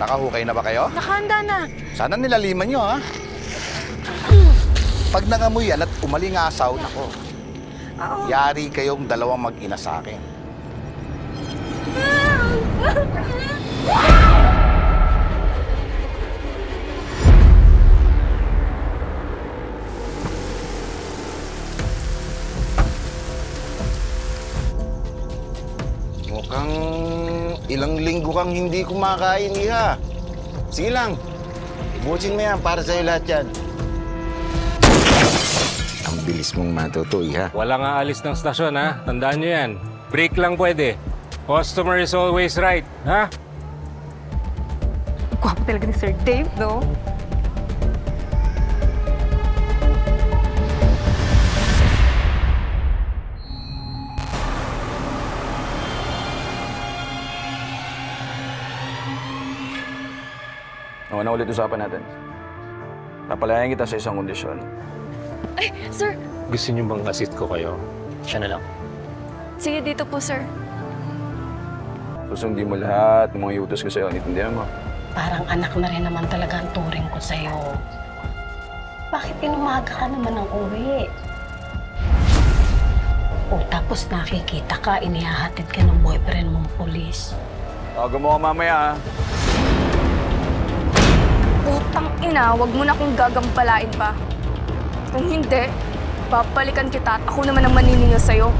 Nakahukay na ba kayo? Nakahanda na. Sana nilaliman nyo, ha? Pag nangamoy yan at umalingasaw, nako, Oo. yari kayong dalawang mag-ina sa akin. Mukhang ilang linggo kang hindi kumakain, Iha. Sige lang. Ibusin mo yan para sa'yo lahat yan. Ang bilis mong matuto, Iha. Walang aalis ng stasyon, ha? Tandaan nyo yan. Break lang pwede. Customer is always right, ha? Gwapo talaga ni Sir Dave, no? Ano na ulit usapan natin? Papalayan kita sa isang kondisyon. Ay, sir. Gusto nyo bang assist ko kayo? Siya na lang. Sige, dito po, sir. Susundin mo lahat ng mga iutos ko sa'yo. Itindihan mo. Parang anak na rin naman talaga ang turing ko sa'yo. Bakit inumaga ka naman ng uwi? O tapos nakikita ka, inihahatid ka ng boyfriend mong polis. Tawagan mo ka mamaya, ha? Ina, wag mo na akong gagampalain pa. Kung hindi, babalikan kita at ako naman ang manininga sa'yo.